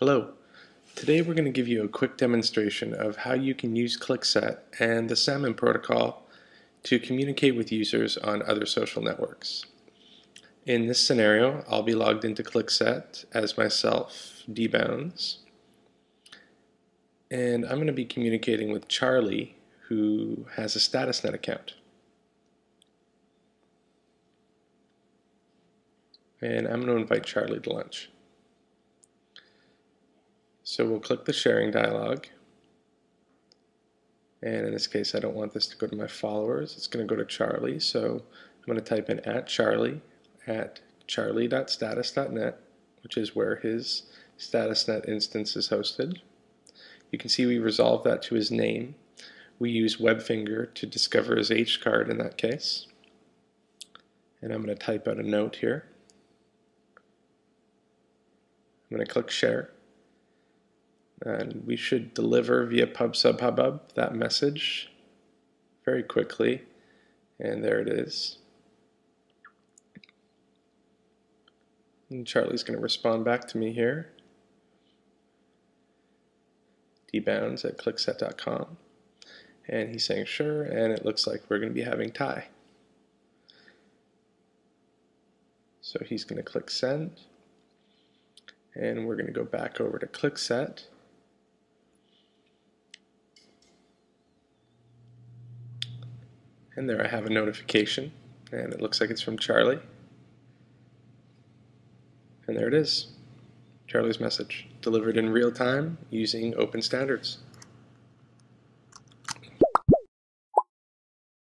Hello. Today we're going to give you a quick demonstration of how you can use Cliqset and the Salmon protocol to communicate with users on other social networks. In this scenario, I'll be logged into Cliqset as myself, dbounds, and I'm going to be communicating with Charlie, who has a StatusNet account. And I'm going to invite Charlie to lunch. So we'll click the sharing dialog. And in this case, I don't want this to go to my followers. It's going to go to Charlie. So I'm going to type in at Charlie at charlie.status.net, which is where his StatusNet instance is hosted. You can see we resolved that to his name. We use WebFinger to discover his hCard in that case. And I'm going to type out a note here. I'm going to click share and we should deliver via PubSub that message very quickly. And there it is. And Charlie's going to respond back to me here. Dbounds at cliqset.com and he's saying sure and it looks like we're going to be having Thai. So he's going to click send. And we're going to go back over to Cliqset And there I have a notification, and it looks like it's from Charlie. And there it is, Charlie's message, delivered in real time using open standards.